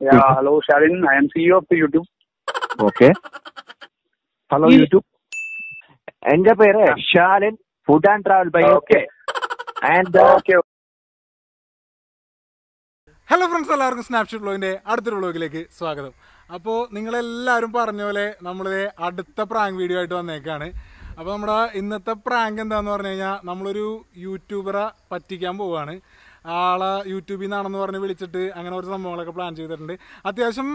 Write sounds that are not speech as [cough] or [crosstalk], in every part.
Yeah, hello, Sharin. I am CEO of the YouTube. Okay hello YouTube എന്റെ പേര് Shalin food and travel by okay and Okay. Hello friends എല്ലാവർക്കും snapshot ബ്ലോഗിന്റെ അടുത്തൊരു ബ്ലോഗിലേക്ക് സ്വാഗതം. അപ്പോൾ നിങ്ങളെല്ലാവരും പറഞ്ഞ പോലെ നമ്മൾ അടുത്ത പ്രാങ്ക് വീഡിയോ ആയിട്ട് വന്നേക്കാണ്. അപ്പോൾ നമ്മുടെ ഇന്നത്തെ പ്രാങ്ക് എന്താന്ന് പറഞ്ഞു കഴിഞ്ഞാൽ നമ്മളൊരു യൂട്യൂബറെ പറ്റിക്കാൻ പോവുകയാണ് ആളെ യൂട്യൂബിൽ നിന്നാണെന്ന് പറഞ്ഞ് വിളിച്ചിട്ട് അങ്ങനെ ഒരു സംഭവങ്ങളൊക്കെ പ്ലാൻ ചെയ്തിട്ടുണ്ട്. അത്യാവശ്യം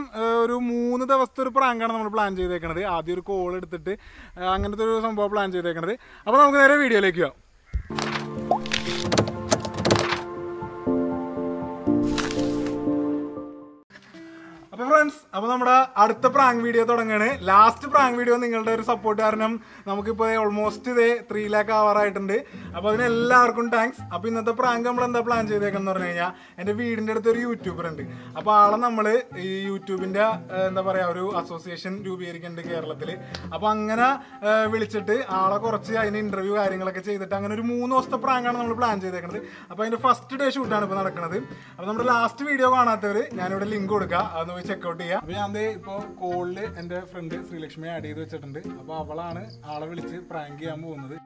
ഒരു മൂന്ന് ദിവസത്തെ ഒരു പ്രാങ്കാണ് നമ്മൾ പ്ലാൻ ചെയ്തേക്കണത്. ആദ്യം ഒരു കോൾ എടുത്തിട്ട് അങ്ങനത്തെ ഒരു സംഭവം പ്ലാൻ ചെയ്തേക്കണത്. അപ്പോൾ നമുക്ക് നേരെ വീഡിയോയിലേക്ക് പോകാം ഫ്രണ്ട്സ് അപ്പൊ നമ്മുടെ അടുത്ത പ്രാങ്ക് വീഡിയോ തുടങ്ങാണ്. ലാസ്റ്റ് പ്രാങ്ക് വീഡിയോ നിങ്ങളുടെ ഒരു സപ്പോർട്ട് കാരണം നമുക്കിപ്പോ ഓൾമോസ്റ്റ് ഇതേ ത്രീ ലാക്ക് ആവാറായിട്ടുണ്ട്. അപ്പൊ അതിന് എല്ലാവർക്കും താങ്ക്സ് അപ്പൊ ഇന്നത്തെ പ്രാങ്ക് നമ്മൾ എന്താ പ്ലാൻ ചെയ്തേക്കെന്ന് പറഞ്ഞു കഴിഞ്ഞാൽ എന്റെ വീടിന്റെ അടുത്ത് ഒരു യൂട്യൂബർ ഉണ്ട്. അപ്പൊ ആളെ നമ്മൾ ഈ യൂട്യൂബിന്റെ എന്താ പറയാ ഒരു അസോസിയേഷൻ രൂപീകരിക്കുന്നുണ്ട് കേരളത്തിൽ അപ്പൊ അങ്ങനെ വിളിച്ചിട്ട് ആളെ കുറച്ച് അതിന് ഇന്റർവ്യൂ കാര്യങ്ങളൊക്കെ ചെയ്തിട്ട് അങ്ങനെ ഒരു മൂന്ന് ദിവസത്തെ പ്രാങ്കാണ് നമ്മൾ പ്ലാൻ ചെയ്തേക്കുന്നത് അപ്പൊ അതിന്റെ ഫസ്റ്റ് ഡേ ഷൂട്ടാണ് ഇപ്പൊ നടക്കുന്നത് അപ്പൊ നമ്മുടെ ലാസ്റ്റ് വീഡിയോ കാണാത്തവര് ഞാനിവിടെ ലിങ്ക് കൊടുക്കാം. അതൊന്ന് പോയി ചെക്കൗട്ട് ചെയ്യാം. അപ്പൊ ഞാൻ ദേ ഇപ്പൊ കോളിൽ എന്റെ ഫ്രണ്ട് ശ്രീലക്ഷ്മി ആഡ് ചെയ്ത് വെച്ചിട്ടുണ്ട്. അപ്പൊ അവളാണ് ആളെ വിളിച്ച് പ്രാങ്ക് ചെയ്യാൻ പോകുന്നത്.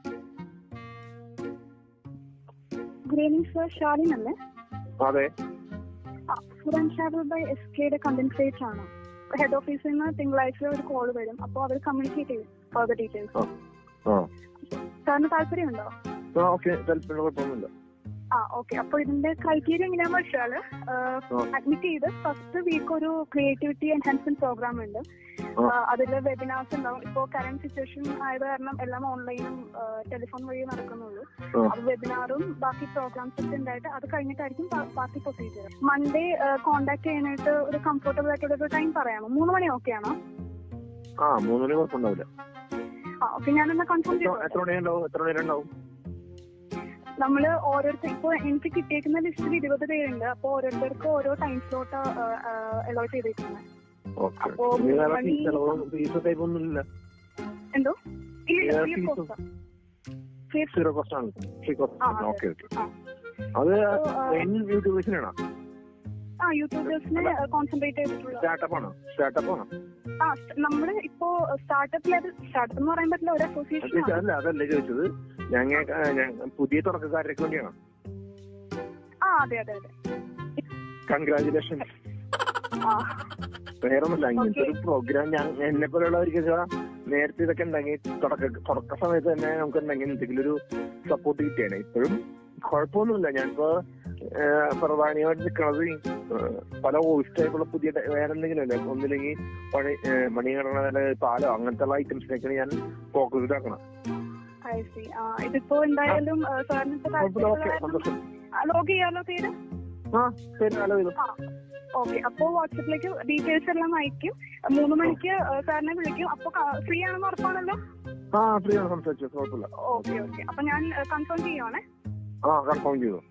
ഗുഡ് ഈവനിങ് സർ ഷാലിൻ അല്ലേ? അതെ. Food and travel by S കെയുടെ കണ്ടന്റ് ആണ്. ഹെഡ് ഓഫീസിൽ നിന്ന് തിങ്കളാഴ്ച ഒരു കോൾ വരും. അപ്പോൾ അവർ കമ്മ്യൂണിക്കേറ്റ് ചെയ്യും ഫർദർ ഡീറ്റെയിൽസ് ആ സാറിന് താല്പര്യമുണ്ടോ? ഓക്കെ താല്പര്യം കുഴപ്പമൊന്നുമില്ല. ആ ഓക്കെ അപ്പോൾ ഇതിന്റെ ക്രൈറ്റീരിയ എങ്ങനെയാന്ന് വെച്ചാൽ അഡ്മിറ്റ് ചെയ്ത് ഫസ്റ്റ് വീക്ക് ഒരു ക്രിയേറ്റിവിറ്റി എൻഹാൻസ്മെന്റ് പ്രോഗ്രാം ഉണ്ട്. അതിൽ വെബിനാർസ് ഉണ്ടാവും. ഇപ്പോ കറന്റ് സിറ്റുവേഷൻ ആയത് കാരണം എല്ലാം ഓൺലൈനും ടെലിഫോൺ വഴി നടക്കുന്നുള്ളൂ. അത് വെബിനാറും ബാക്കി പ്രോഗ്രാംസ് ഒക്കെ ഉണ്ടായിട്ട് അത് കഴിഞ്ഞിട്ടായിരിക്കും പാർട്ടി ബാക്കി പ്രൊസീജിയർ മൺഡേ കോണ്ടാക്ട് ചെയ്യാനായിട്ട് ഒരു കംഫർട്ടബിൾ ആയിട്ടുള്ള ഒരു ടൈം പറയാമോ? മൂന്ന് മണി ഓക്കെ ആണോ? ആ മൂന്ന് മണി കുഴപ്പമുണ്ടാവില്ല. ഓക്കെ ഞാനൊന്ന് കൺഫേം ചെയ്യാം എത്ര മണിയുണ്ടാവും എത്ര മണി ഉണ്ടാവും? നമ്മൾ ഓരോരുത്തർ ഇപ്പൊ എനിക്ക് കിട്ടിയേക്കുന്ന ലിസ്റ്റിൽ ഇരുപത് പേരുണ്ട്. അപ്പൊ ഓരോരുത്തർക്കും ഓരോ ടൈം സ്ലോട്ട് അലോട്ട് ചെയ്തേക്കുന്നത് ഓക്കെ. അപ്പോ എന്തോ? സീറോ കോസ്റ്റ് ആണ്. ഫ്രീ കോസ്റ്റ് ഓക്കെ അത് ആ, ട്രെയിൻ യൂട്യൂബേഴ്സിനാണോ ആ യൂട്യൂബേഴ്സിനെ കോൺസെൻട്രേറ്റ് ചെയ്തിട്ടുള്ള സ്റ്റാർട്ടപ്പ് ആണോ? സ്റ്റാർട്ടപ്പ് ആണോ? ആ നമ്മൾ ഇപ്പോ സ്റ്റാർട്ടപ്പ് ലെവൽ സ്റ്റാർട്ടപ്പ് എന്ന് പറയാൻ പറ്റില്ല ഒരു അസോസിയേഷൻ അല്ല അതല്ല ചോദിച്ചത്. ഞങ്ങൾ പുതിയ തുടക്കക്കാരൊക്കെ വേണ്ടിയാണോ? ആ അതെ അതെ അതെ. കൺഗ്രാചുലേഷൻ ആ. വേറെ ഒന്നുമില്ല ഇങ്ങനത്തെ ഒരു പ്രോഗ്രാം ഞാൻ എന്നെ പോലെയുള്ളവർക്ക് നേരത്തെ ഇതൊക്കെ ഉണ്ടെങ്കിൽ തുടക്ക തുടക്ക സമയത്ത് തന്നെ നമുക്ക് ഉണ്ടെങ്കിൽ എന്തെങ്കിലും ഒരു സപ്പോർട്ട് കിട്ടിയാണ് ഇപ്പോഴും കുഴപ്പമൊന്നുമില്ല. ഞാനിപ്പോ പ്രധാനമായിട്ട് നിൽക്കുന്നത് പല വോയിസ് ടൈപ്പുള്ള പുതിയ വേറെ എന്തെങ്കിലും അല്ലേ? ഒന്നില്ലെങ്കിൽ പണി മണികടന പാലോ അങ്ങനത്തെ ഉള്ള ഐറ്റംസിനൊക്കെയാണ് ഞാൻ ഫോക്കസ് ആക്കണം ഇതിപ്പോ എന്തായാലും ലോഗ് ചെയ്യാലോ പേര്? ഓക്കെ അപ്പോ വാട്സപ്പിലേക്ക് ഡീറ്റെയിൽസ് എല്ലാം അയക്കും. മൂന്ന് മണിക്ക് സാറിനെ വിളിക്കും. അപ്പൊ ഫ്രീ ആണെന്ന് ഉറപ്പാണല്ലോ? ആ ഫ്രീ ആണ് സംസാരിച്ചു. കുഴപ്പമില്ല. ഓക്കെ ഓക്കെ അപ്പൊ ഞാൻ കൺഫേം ചെയ്യുവാണേ. ആ കൺഫേം ചെയ്തു.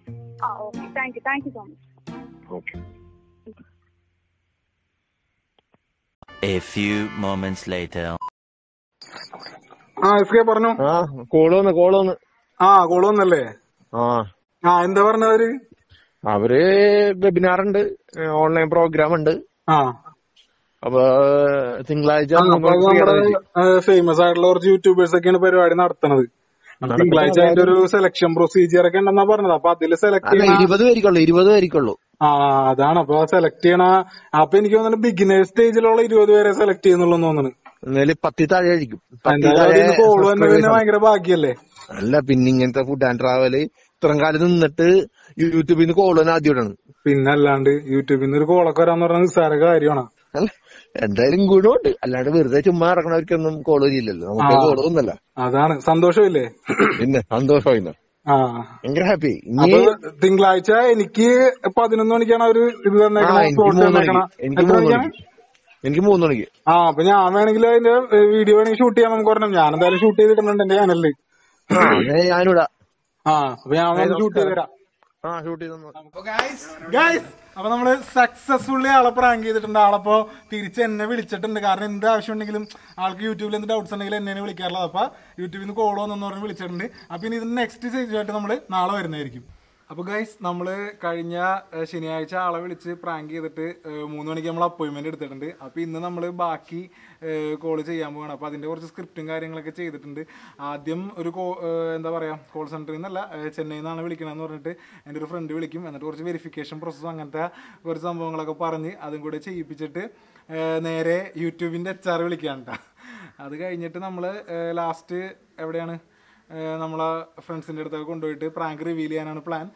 ആ okay thank you thank you so much okay A few moments later. ആ എസ് കെ പറഞ്ഞു. ആ കോളോന്ന് വന്ന് കോൾ ആ കോളോന്നല്ലേ ആ. ആ എന്താ പറഞ്ഞവര് അവർ? വെബിനാർ ഉണ്ട് ഓൺലൈൻ പ്രോഗ്രാം ഉണ്ട്. ആ. അപ്പൊ തിങ്കളാഴ്ച ഫേമസ് ആയിട്ടുള്ള കുറച്ച് യൂട്യൂബേഴ്സ് ഒക്കെയാണ് പരിപാടി നടത്തുന്നത് തിങ്കളാഴ്ച അതിന്റെ ഒരു സെലക്ഷൻ പ്രൊസീജിയർ ഒക്കെ ഉണ്ടെന്നാ പറഞ്ഞത്. അപ്പൊ അതിൽ സെലക്ട് ഇരുപത് പേരിക്കുള്ളൂ ഇരുപത് പേരിക്കുള്ളൂ ആ അതാണ്. അപ്പൊ സെലക്ട് ചെയ്യണ അപ്പൊ എനിക്ക് തോന്നുന്നു ബിഗിനേഴ്സ് സ്റ്റേജിലുള്ള ഇരുപത് പേരെ സെലക്ട് ചെയ്യുന്നുള്ളൂ തോന്നുന്നു. എന്നാലും പത്തി താഴെ ആയിരിക്കും പത്തി താഴെ ഭാഗ്യല്ലേ? അല്ല പിന്നെ ഇങ്ങനത്തെ ഫുഡ് ആൻഡ് ട്രാവൽ ഇത്രയും കാലം നിന്നിട്ട് യൂട്യൂബിൽ നിന്ന് കോൾ തന്നെ ആദ്യമായിട്ടാണ് പിന്നെ അല്ലാണ്ട് യൂട്യൂബിൽ നിന്ന് ഒരു കോളൊക്കെ വരാന്ന് പറഞ്ഞാൽ നിസ്സാര കാര്യമാണ്. എന്തായാലും ഗുണമുണ്ട്. അല്ലാണ്ട് വെറുതെ ചുമ്മാ ഇറങ്ങണവർക്കൊന്നും കോൾ ചെയ്യില്ലല്ലോ നമുക്ക് കോൾ ഒന്നല്ല അതാണ്. സന്തോഷമില്ലേ? പിന്നെ സന്തോഷമായി ആ. ഭയങ്കര ഹാപ്പി തിങ്കളാഴ്ച എനിക്ക് പതിനൊന്ന് മണിക്കാണ് അവർ ഇത് തന്നേക്കണ എനിക്ക് എനിക്ക് മൂന്ന് മണിക്ക്. ആ അപ്പൊ ഞാൻ വേണമെങ്കിൽ അതിന്റെ വീഡിയോ വേണമെങ്കിൽ ഷൂട്ട് ചെയ്യാൻ നമുക്ക് പറഞ്ഞു ഞാൻ എന്തായാലും ഷൂട്ട് ചെയ്തിട്ടുണ്ട് എന്റെ അങ്ങനെ ഞാനിവിടെ. ആ അപ്പൊ ഞാൻ ഷൂട്ട് ചെയ്ത് തരാം ആ ഷൂട്ട് ചെയ്തു ഗൈസ് അപ്പൊ നമ്മൾ സക്സസ്ഫുള്ളി ആളെ പ്രാങ്ക് ചെയ്തിട്ടുണ്ട്. ആളപ്പോ തിരിച്ച് എന്നെ വിളിച്ചിട്ടുണ്ട്. കാരണം എന്ത് ആവശ്യം ഉണ്ടെങ്കിലും ആൾക്ക് യൂട്യൂബിൽ എന്ത് ഡൗട്ട്സ് ഉണ്ടെങ്കിലും എന്നെ വിളിക്കാറുള്ളത്. അപ്പൊ യൂട്യൂബിൽ നിന്ന് കോൾ വന്നെന്ന് പറഞ്ഞ് വിളിച്ചിട്ടുണ്ട്. അപ്പൊ ഇനി ഇതിന് നെക്സ്റ്റ് സ്റ്റേജ് ആയിട്ട് നമ്മൾ നാളെ വരുന്നതായിരിക്കും. അപ്പോൾ ഗൈസ് നമ്മൾ കഴിഞ്ഞ ശനിയാഴ്ച ആളെ വിളിച്ച് പ്രാങ്ക് ചെയ്തിട്ട് മൂന്ന് മണിക്ക് നമ്മൾ അപ്പോയിൻമെന്റ് എടുത്തിട്ടുണ്ട്. അപ്പോൾ ഇന്ന് നമ്മൾ ബാക്കി കോൾ ചെയ്യാൻ പോവാണ്. അപ്പോൾ അതിന്റെ കുറച്ച് സ്ക്രിപ്റ്റും കാര്യങ്ങളൊക്കെ ചെയ്തിട്ടുണ്ട്. ആദ്യം ഒരു കോ എന്താ പറയുക കോൾ സെന്ററിൽ നിന്നല്ല ചെന്നൈ ചെന്നൈയിൽ നിന്നാണ് വിളിക്കണമെന്ന് പറഞ്ഞിട്ട് എന്റെ ഒരു ഫ്രണ്ട് വിളിക്കും. എന്നിട്ട് കുറച്ച് വെരിഫിക്കേഷൻ പ്രോസസ്സും അങ്ങനത്തെ കുറച്ച് സംഭവങ്ങളൊക്കെ പറഞ്ഞ് അതും കൂടെ ചെയ്യിപ്പിച്ചിട്ട് നേരെ യൂട്യൂബിന്റെ എച്ച് ആർ വിളിക്കാൻ കേട്ടോ അത് കഴിഞ്ഞിട്ട് നമ്മൾ ലാസ്റ്റ് എവിടെയാണ്? നമ്മളെ ഫ്രണ്ട്സിന്റെ അടുത്തൊക്കെ കൊണ്ടുപോയിട്ട് പ്രാങ്ക് റിവീൽ ചെയ്യാനാണ് പ്ലാൻ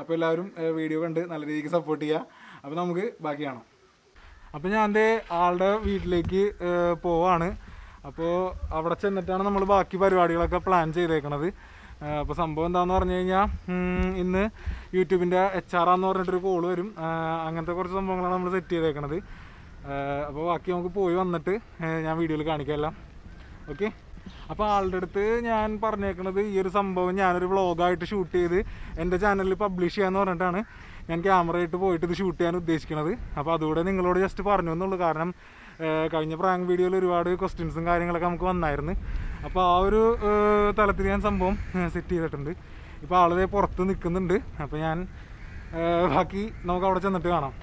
അപ്പോൾ എല്ലാവരും വീഡിയോ കണ്ട് നല്ല രീതിക്ക് സപ്പോർട്ട് ചെയ്യുക അപ്പോൾ നമുക്ക് ബാക്കി അപ്പോൾ ഞാൻ എന്റെ ആളുടെ വീട്ടിലേക്ക് പോവാണ്. അപ്പോൾ അവിടെ ചെന്നിട്ടാണ് നമ്മൾ ബാക്കി പരിപാടികളൊക്കെ പ്ലാൻ ചെയ്തേക്കണത്. അപ്പോൾ സംഭവം എന്താണെന്ന് പറഞ്ഞു കഴിഞ്ഞാൽ ഇന്ന് യൂട്യൂബിന്റെ എച്ച് ആർ ആന്ന് പറഞ്ഞിട്ടൊരു കോൾ വരും. അങ്ങനത്തെ കുറച്ച് സംഭവങ്ങളാണ് നമ്മൾ സെറ്റ് ചെയ്തേക്കണത്. അപ്പോൾ ബാക്കി നമുക്ക് പോയി വന്നിട്ട് ഞാൻ വീഡിയോയിൽ കാണിക്കാം ഓക്കെ അപ്പോൾ ആളുടെ അടുത്ത് ഞാൻ പറഞ്ഞേക്കണത് ഈ ഒരു സംഭവം ഞാനൊരു വ്ളോഗായിട്ട് ഷൂട്ട് ചെയ്ത് എന്റെ ചാനലിൽ പബ്ലിഷ് ചെയ്യാന്ന് പറഞ്ഞിട്ടാണ് ഞാൻ ക്യാമറ ആയിട്ട് പോയിട്ട് ഇത് ഷൂട്ട് ചെയ്യാൻ ഉദ്ദേശിക്കുന്നത് അപ്പോൾ അതുകൂടെ നിങ്ങളോട് ജസ്റ്റ് പറഞ്ഞു എന്നുള്ളൂ. കാരണം കഴിഞ്ഞ പ്രാങ്ക് വീഡിയോയിൽ ഒരുപാട് ക്വസ്റ്റ്യൻസും കാര്യങ്ങളൊക്കെ നമുക്ക് വന്നായിരുന്നു. അപ്പോൾ ആ ഒരു തലത്തിൽ ഞാൻ സംഭവം സെറ്റ് ചെയ്തിട്ടുണ്ട്. ഇപ്പോൾ ആളിതേ പുറത്ത് നിൽക്കുന്നുണ്ട്. അപ്പോൾ ഞാൻ ബാക്കി നമുക്ക് അവിടെ ചെന്നിട്ട് കാണാം.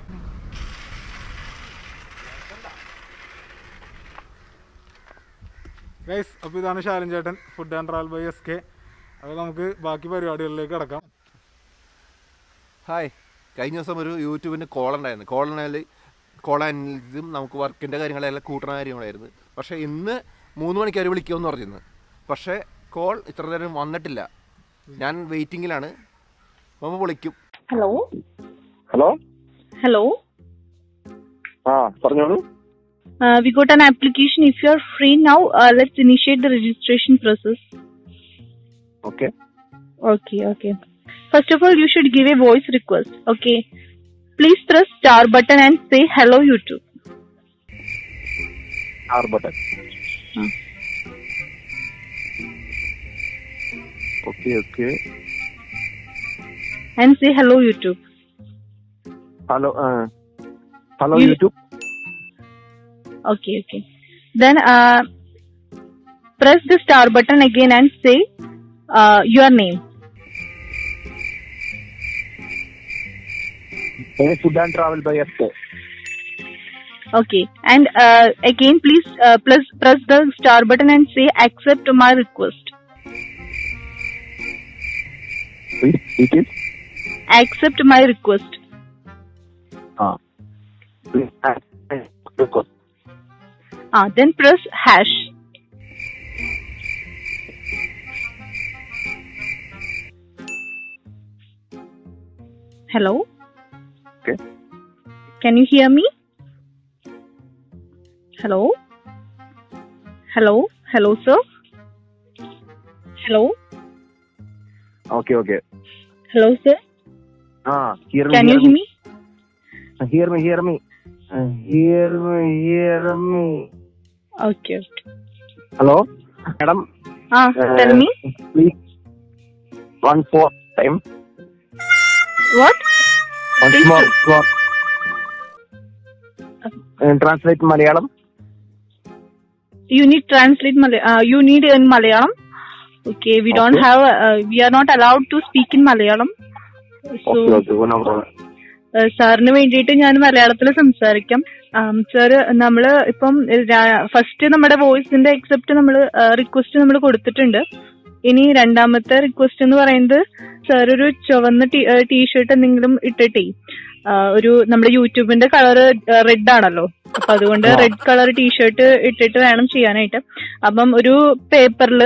ഗൈസ് അപ്പോൾ ഇതാണ് ശാലൻ ചേട്ടൻ food and travel by S K അപ്പോൾ നമുക്ക് ബാക്കി പരിപാടികളിലേക്ക് കിടക്കാം. ഹായ് കഴിഞ്ഞ ദിവസം ഒരു യൂട്യൂബിന്റെ കോൾ ഉണ്ടായിരുന്നു. കോൾ ഉണ്ടായാൽ കോൾ അനലിസും നമുക്ക് വർക്കിന്റെ കാര്യങ്ങളെല്ലാം കൂട്ടണ കാര്യങ്ങളായിരുന്നു. പക്ഷേ ഇന്ന് മൂന്ന് മണിക്ക് അവർ വിളിക്കുമെന്ന് പറഞ്ഞിരുന്നു. പക്ഷേ കോൾ ഇത്ര നേരം വന്നിട്ടില്ല. ഞാൻ വെയിറ്റിങ്ങിലാണ് അപ്പോൾ വിളിക്കും. ഹലോ ഹലോ ഹലോ ആ പറഞ്ഞോളൂ. Uh, we got an application. If you are free now, uh, let's initiate the registration process. Okay. Okay, okay. First of all, you should give a voice request. Okay. Please press star button and say hello YouTube. Star button. Huh. Okay, okay. And say hello YouTube. Hello, uh, hello you, YouTube. Okay, okay. Then uh, press the star button again and say uh, your name. Food and travel by Okay, and uh, again, please uh, plus, press the star button and say accept my request. Please, please. Accept my request. Ah. Please, accept my request. Uh, then press hash. Hello? Okay. Can you hear me? Hello? Hello? Hello, sir? Hello? Okay, okay. Hello, sir? Ah, hear me. Can hear you hear me? me? Hear me, hear me. Hear me, hear me. Okay. Hello madam Ah, tell me. Please one four time translate Malayalam you need translate Malay- uh, you need in malayalam okay we don't Okay. have uh, we are not allowed to speak in malayalam so okay okay no problem uh, സാറിന് വേണ്ടിയിട്ട് ഞാൻ മലയാളത്തിൽ സംസാരിക്കാം sir നമ്മൾ ഇപ്പം first നമ്മുടെ വോയിസിന്റെ except നമ്മൾ request നമ്മൾ കൊടുത്തിട്ടുണ്ട്. ഇനി രണ്ടാമത്തെ റിക്വസ്റ്റ് എന്ന് പറയുന്നത് സാർ ഒരു ചുവന്ന ടീഷർട്ട് എന്തെങ്കിലും ഇട്ടിട്ടേ. ഒരു നമ്മുടെ യൂട്യൂബിന്റെ കളർ റെഡ് ആണല്ലോ. അപ്പൊ അതുകൊണ്ട് റെഡ് കളർ ടീഷർട്ട് ഇട്ടിട്ട് വേണം ചെയ്യാനായിട്ട്. അപ്പം ഒരു പേപ്പറിൽ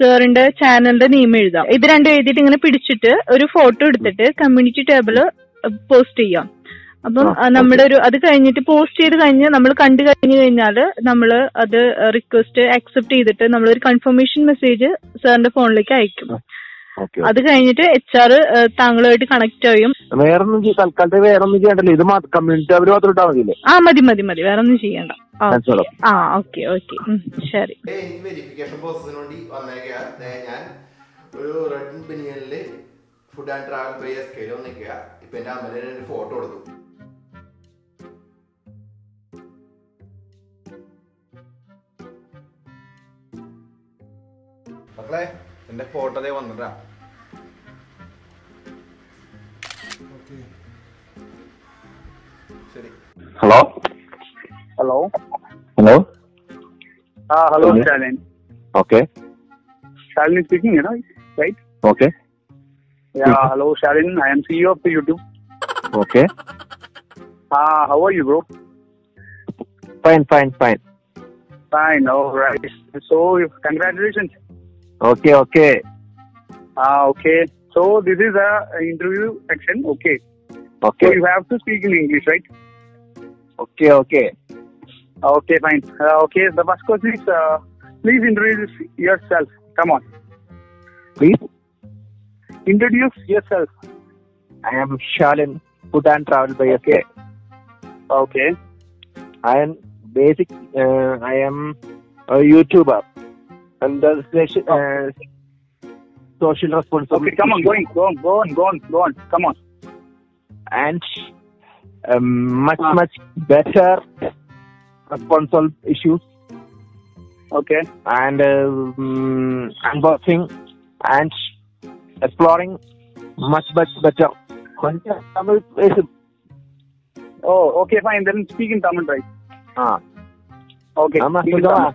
സാറിന്റെ ചാനലിന്റെ നെയിം എഴുതാം. ഇത് രണ്ടും എഴുതിയിട്ട് ഇങ്ങനെ പിടിച്ചിട്ട് ഒരു ഫോട്ടോ എടുത്തിട്ട് കമ്മ്യൂണിറ്റി ടേബിൾ പോസ്റ്റ് ചെയ്യാം. അപ്പം നമ്മുടെ ഒരു അത് കഴിഞ്ഞിട്ട് പോസ്റ്റ് ചെയ്ത് കഴിഞ്ഞ് നമ്മൾ കണ്ടു കഴിഞ്ഞു കഴിഞ്ഞാൽ നമ്മൾ അത് റിക്വസ്റ്റ് അക്സെപ്റ്റ് ചെയ്തിട്ട് നമ്മൾ ഒരു കൺഫർമേഷൻ മെസ്സേജ് സാറിന്റെ ഫോണിലേക്ക് അയക്കും. ഓക്കെ അത് കഴിഞ്ഞിട്ട് എച്ച് ആർ താങ്കളുമായിട്ട് കണക്ട് ചെയ്യും വേറൊന്നും തൽക്കാലത്തെ വേറൊന്നും ചെയ്യണ്ടല്ലോ? ഇത് മാത്രം കമ്മ്യൂണിറ്റി അവർ മാത്രം മതിയില്ലേ? ആ മതി മതി മതി. വേറൊന്നും ചെയ്യണ്ട. ആ. ഓക്കെ ഓക്കെ ശരി. വെരിഫിക്കേഷൻ പ്രോസസ്സിന് വേണ്ടി വന്നേക്കുക ഞാൻ ഒരു red ബിനിയനിൽ food and travel by S കെയിൽ ഇപ്പൊ എന്റെ അമ്മേനെ ഫോട്ടോ എടുത്തു Makle, ini dek porta dek mana dah? Hello. Hello. Hello. Ah, hello, Stalin. Okay. Stalin speaking, you know, right? Okay. Yeah, hello, Sharon. I am CEO of YouTube. Okay. Ah, how are you, bro? Fine, fine, fine. Fine. All right. So, congratulations. Okay, okay. Ah, okay. So this is a interview section. Okay. Okay. So you have to speak in English, right? Okay, okay. Okay, fine. Uh, okay, the first question is, uh, please introduce yourself. Come on. Please introduce yourself. I am Shalin, Bhutan Travel by okay. Okay. I am basic. Uh, I am a YouTuber. And social, uh, social responsibility. Okay, come on, go on, go on, go on, go on, go on. Come on. And um, much, uh. much better responsible issues. Okay. And um, unboxing and exploring much, much better. Tamil is. Oh, okay, fine. Then speak in Tamil, right? Ah. Okay. Namaste.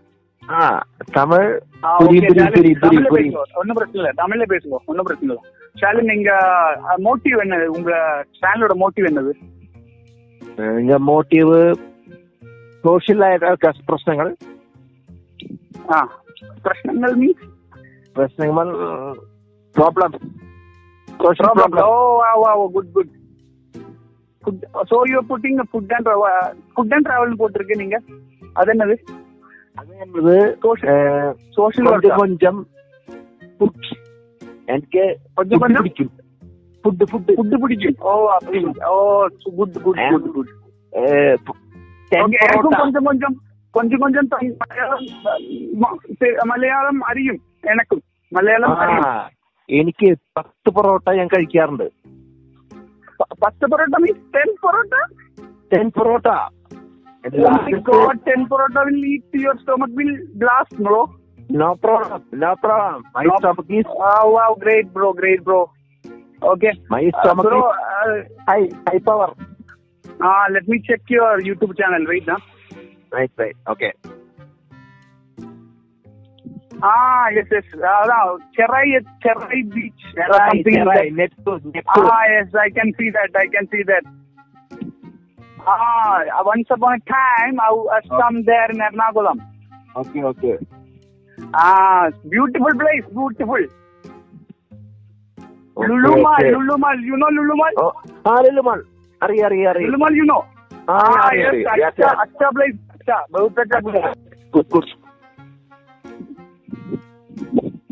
Tamil ah, Puri okay, புரி ஷாலின், புரி புரி தமிழ்ல புரி பேசுங்க ஒன்றும் பிரச்சனை இல்லை தமிழ்ல பேசுங்க ஒன்றும் பிரச்சனை இல்லை ஷாலின் நீங்க மோட்டிவ் என்னது உங்க சேனலோட மோட்டிவ் என்னது എന്റെ മോട്ടീവ് സോഷ്യലായിട്ട് പ്രശ്നങ്ങൾ ആ പ്രശ്നങ്ങൾ മീൻസ് പ്രശ്നങ്ങൾ problem social problem. Problem Oh, wow, wow, good, good. Food, so you're putting a food and travel, food and travel போட்டிருக்கு நீங்க அது என்னது അത് നമ്മളത് സോഷ്യൽ വർക്ക്. കൊഞ്ചം. ഫുഡ് എനിക്ക് കൊഞ്ചം പിടിക്കും. ഫുഡ് ഫുഡ് ഫുഡ് പിടിക്കും. ഓ ഓ ഗുഡ് ഗുഡ് ഗുഡ് ഗുഡ് കൊഞ്ചം കൊഞ്ചം കൊഞ്ചം. കൊഞ്ചം മലയാളം അറിയും എനക്കും. മലയാളം എനിക്ക് പത്ത് പൊറോട്ട ഞാൻ കഴിക്കാറുണ്ട്. പത്ത് parotta means ten parotta? Ten parotta. Only God will your stomach will blast, bro. No problem, no problem. My stomach is. Wow, wow, great, bro, great, bro. Okay. My uh, stomach bro, uh, power. Ah, let me check your YouTube channel. Now. Right, right. Okay. Ah, yes, yes. Ah, yes, I can see that. I can see that. Uh, once upon a time, I was from there in Ernakulam. Okay, okay. Ah, beautiful place, beautiful. Okay, Lulu Mall, okay. Lulu Mall, you know Lulu Mall? Oh, ah, Lulu Mall. Arey, arey, arey. Lulu Mall, you know? Ah, ah yes, yes, yes, अच्छा, अच्छा place, अच्छा, बहुत अच्छा place. Good, good.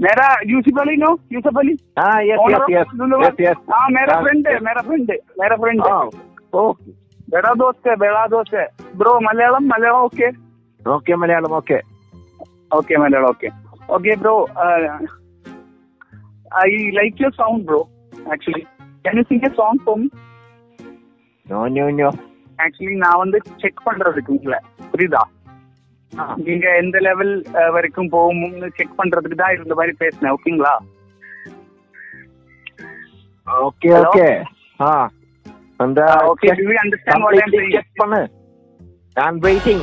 मेरा Yusuf Ali no Yusuf Ali हाँ yes yes yes yes yes हाँ मेरा friend है मेरा फ्रेंड है मेरा फ्रेंड है ओके ബെടാ ദോസ്തേ ബെടാ ദോസ്തേ bro Malayalam Malayalam okay okay Malayalam okay okay Malayalam okay okay bro I like your sound bro actually can you sing a song for me? No, no, no. Actually நான் வந்து check பண்றதுக்கு உங்களை புரியுதா நீங்க எந்த லெவல் வரைக்கும் போகும்னு check பண்றதுக்கு தான் இந்த மாதிரி பேசினேன் ஓகேங்களா ஓகே ஓகே ஆ And okay, understand what waiting.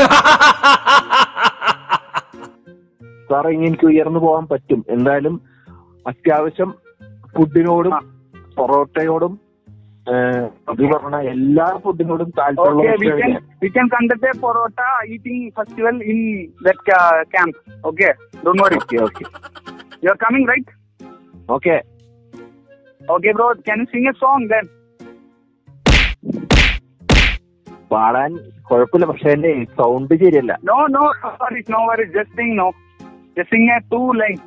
[laughs] സാറേ ഇനി എനിക്ക് ഉയർന്നു പോകാൻ പറ്റും. എന്തായാലും അത്യാവശ്യം ഫുഡിനോടും പൊറോട്ടയോടും അത് പറഞ്ഞ എല്ലാ ഫുഡിനോടും താല്പര്യമുള്ള parotta eating festival in that okay you are coming right okay Okay, bro Can you sing a song then? പാടാൻ കുഴപ്പമില്ല പക്ഷെ എന്റെ സൗണ്ട് ശരിയല്ല. No no no worries, no worries. Just sing, no. Just sing a two lines.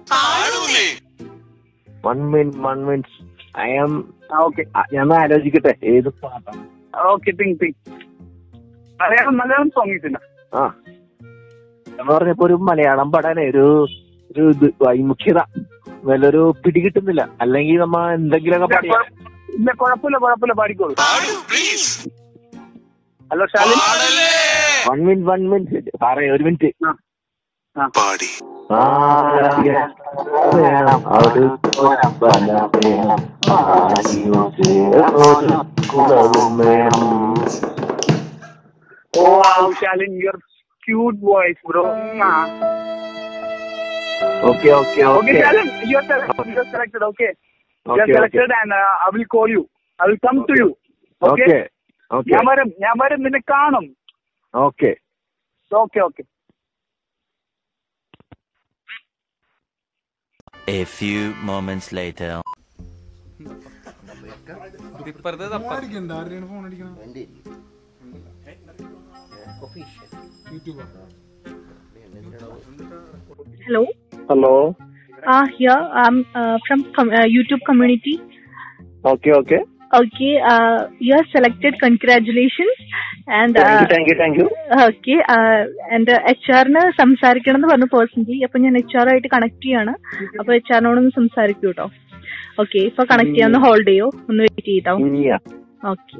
One minute one minute I am okay ഞാൻ ഒന്ന് ആലോചിക്കട്ടെ ഏത് പാട്ടാണ് okay think think Malayalam Malayalam song ഇല്ല ആ. എന്ന് പറഞ്ഞപ്പോ ഒരു മലയാളം പാടാനേ ഒരു ഒരു ഇത് വൈമുഖ്യത. വല്ലൊരു പിടി കിട്ടുന്നില്ല അല്ലെങ്കിൽ നമ്മ എന്തെങ്കിലുമൊക്കെ പാടിയ ഇല്ല കുഴപ്പമില്ല കുഴപ്പമില്ല പാടിക്കോളൂ. Hello Shalin? One minute one minute സാറേ ഒരു മിനിറ്റ് വേണം ഓ Shalin your cute voice bro okay okay Okay, okay selected. Selected. Okay. You're Okay, selected, and uh, I will call you. I will come to you. Okay. Okay okay ഞാൻ വരും ഞാൻ വരും നിന്നെ കാണും okay okay okay A few moments later. ഇപ്പുറത്തെ phone അടിക്കണം യൂട്യൂബാ Hello. Hello Uh, here I'm uh, from com- uh, YouTube community. Okay okay Okay, uh, you're selected. Congratulations. And thank you uh, thank you thank you okay എന്റെ H ആറിന് സംസാരിക്കണം എന്ന് പറഞ്ഞു personally അപ്പൊ ഞാൻ എച്ച് ആറുമായിട്ട് കണക്ട് ചെയ്യാണ്. അപ്പൊ H ആറിനോടൊന്ന് സംസാരിക്കൂ കേട്ടോ ഓക്കെ ഇപ്പൊ കണക്ട് ചെയ്യാന്ന് ഹോൾഡ് ചെയ്യോ? ഒന്ന് വെയിറ്റ് ചെയ്തോ? Okay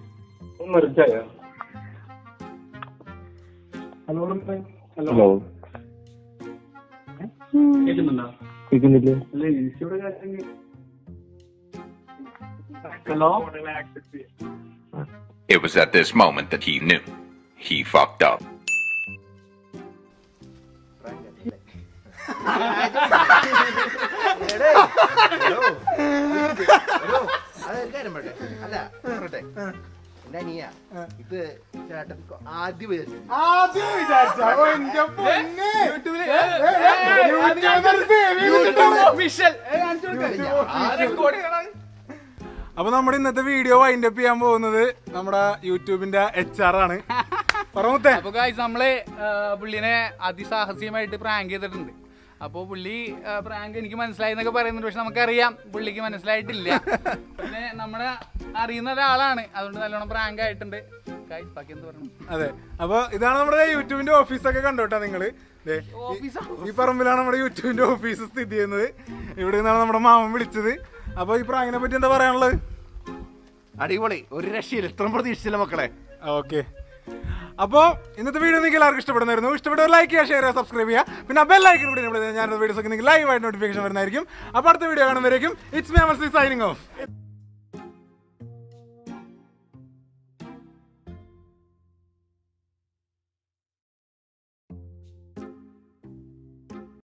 ഹലോ ഹലോ ഹലോ കേൾക്കുന്നുണ്ടോ കേൾക്കുന്നില്ലേ അല്ല ഈസിയുടെ കാര്യം hello It was at this moment that he knew. He fucked up. അതൊരു കാര്യം പറയട്ടെ അല്ല പറയട്ടെ എന്റെ അനിയ ഇത് ചേട്ടൻ ആദ്യം വിചാരിച്ചു. അപ്പൊ നമ്മുടെ ഇന്നത്തെ വീഡിയോ വൈൻഡ് അപ്പ് ചെയ്യാൻ പോകുന്നത് നമ്മുടെ യൂട്യൂബിന്റെ എച്ച് ആർ ആണ്. പറമുത്തേ അപ്പൊ ഗായ്സ് നമ്മൾ പുള്ളിനെ അതിസാഹസികമായിട്ട് പ്രാങ്ക് ചെയ്തിട്ടുണ്ട്. അപ്പൊ പുള്ളി പ്രാങ്ക് എനിക്ക് മനസ്സിലായി എന്നൊക്കെ പറയുന്നുണ്ട്. പക്ഷെ നമുക്കറിയാം പുള്ളിക്ക് മനസ്സിലായിട്ടില്ല. പിന്നെ നമ്മുടെ അറിയുന്ന ഒരാളാണ്. അതുകൊണ്ട് നല്ലോണം പ്രാങ്ക് ആയിട്ടുണ്ട്. അതെ. അപ്പൊ ഇതാണ് നമ്മുടെ യൂട്യൂബിന്റെ ഓഫീസൊക്കെ കണ്ടോട്ടാ നിങ്ങൾ? ഈ പറമ്പിലാണ് നമ്മുടെ യൂട്യൂബിന്റെ ഓഫീസ് സ്ഥിതി ചെയ്യുന്നത്. ഇവിടെ നിന്നാണ് നമ്മുടെ മാമൻ വിളിച്ചത്. അപ്പൊ ഈ പ്രാങ്കിനെ പറ്റി എന്താ പറയാനുള്ളത്? അടിപൊളി. ഒരു രക്ഷയില്ല. ഇത്രയും പ്രതീക്ഷിച്ചില്ല മക്കളെ. ഓക്കെ. അപ്പോ ഇന്നത്തെ വീഡിയോ നിങ്ങൾക്ക് എല്ലാവർക്കും ഇഷ്ടപ്പെടുന്നായിരുന്നു ഇഷ്ടപ്പെട്ട ലൈക്ക് ചെയ്യുക ഷെയർ ചെയ്യുക സബ്സ്ക്രൈബ് ചെയ്യുക. പിന്നെ ബെൽ ലൈക്കിന് കൂടി നമ്മൾ ഞാൻ വീഡിയോസ് ഒക്കെ നിങ്ങൾക്ക് ലൈവ് ആയിട്ട് നോട്ടിഫിക്കേഷൻ വരുന്നതായിരിക്കും. അപ്പോൾ അടുത്ത വീഡിയോ കാണുമ്പോഴേക്കും ഇറ്റ്സ് മി സൈനിങ് ഓഫ്